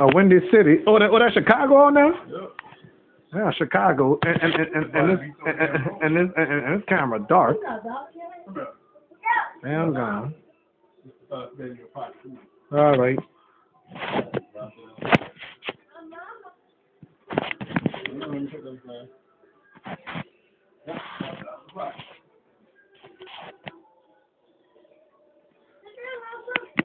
A Windy City. Oh, that, oh, that's Chicago on there. Yep. Yeah, Chicago. And and and, and, and this and, and this camera dark. Yeah, I'm gone. All right. Thank you.